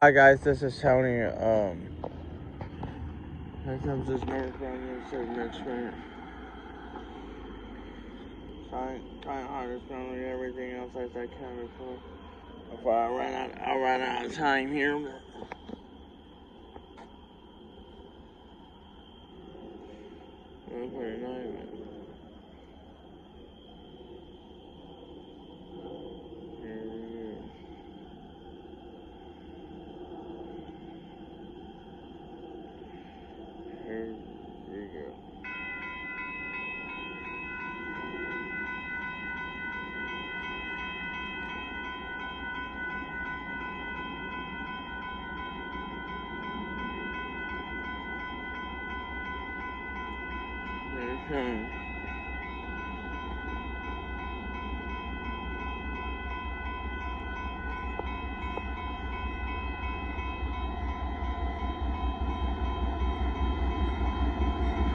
Hi guys, this is Tony. Um, here comes this Run. This is next. Trying, trying hard to spend everything else I can before before I run out. I'll run out of time here. But... One forty Here we go. Here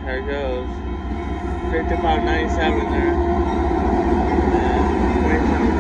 There it goes. 5597 there. And 2750.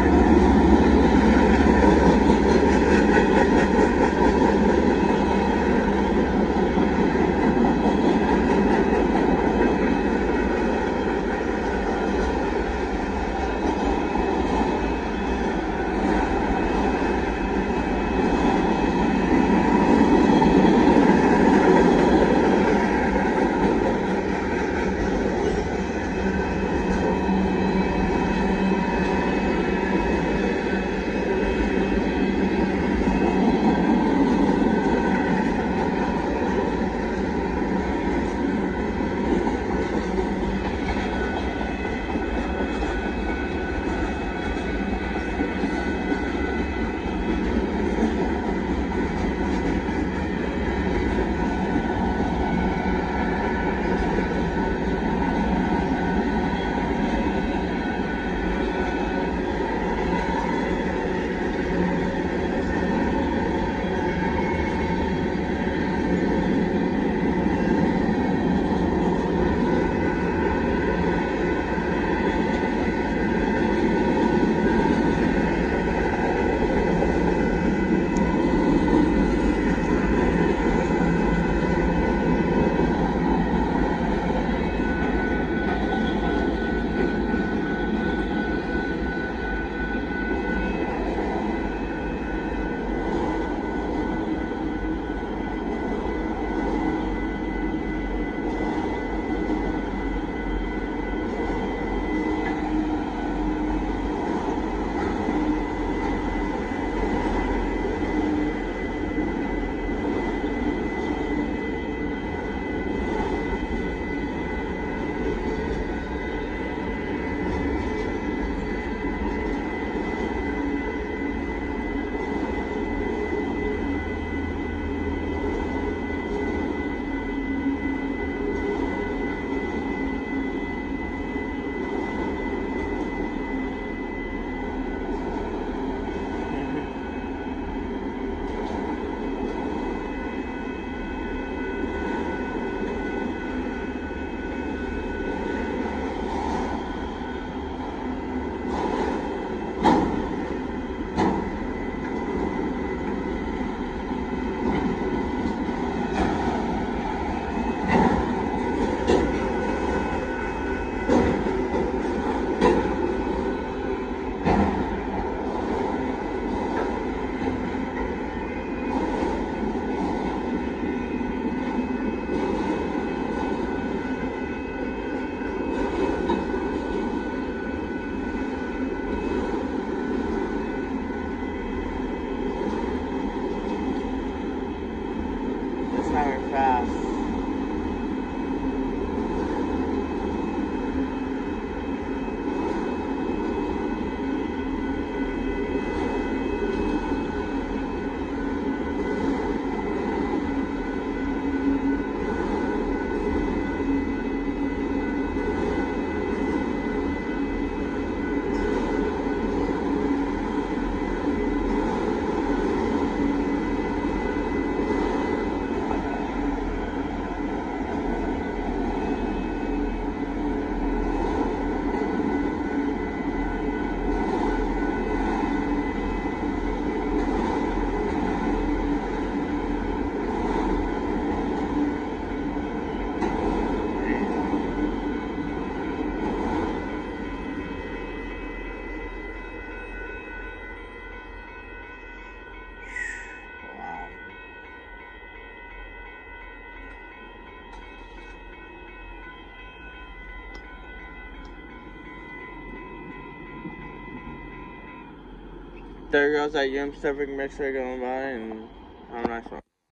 There goes that Union Pacific mixer going by, and a nice one.